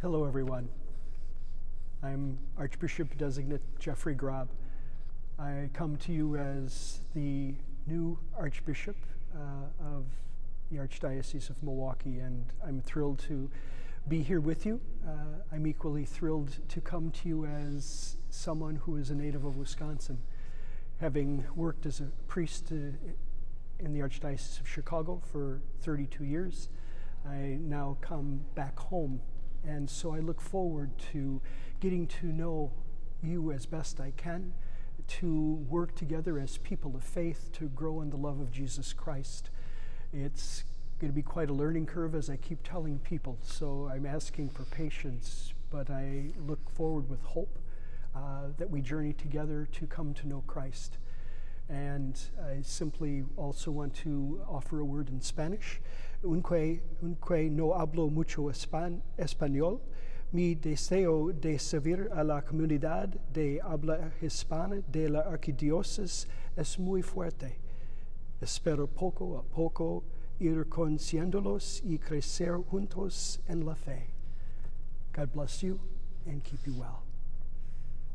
Hello, everyone. I'm Archbishop Designate Jeffrey Grob. I come to you as the new Archbishop uh, of the Archdiocese of Milwaukee, and I'm thrilled to be here with you. Uh, I'm equally thrilled to come to you as someone who is a native of Wisconsin. Having worked as a priest uh, in the Archdiocese of Chicago for 32 years, I now come back home. And so I look forward to getting to know you as best I can, to work together as people of faith to grow in the love of Jesus Christ. It's going to be quite a learning curve as I keep telling people, so I'm asking for patience, but I look forward with hope uh, that we journey together to come to know Christ. And I simply also want to offer a word in Spanish. Unque, unque no hablo mucho espan español, mi deseo de servir a la comunidad de habla hispana de la arquidiócesis es muy fuerte. Espero poco a poco ir conociéndolos y crecer juntos en la fe. God bless you and keep you well.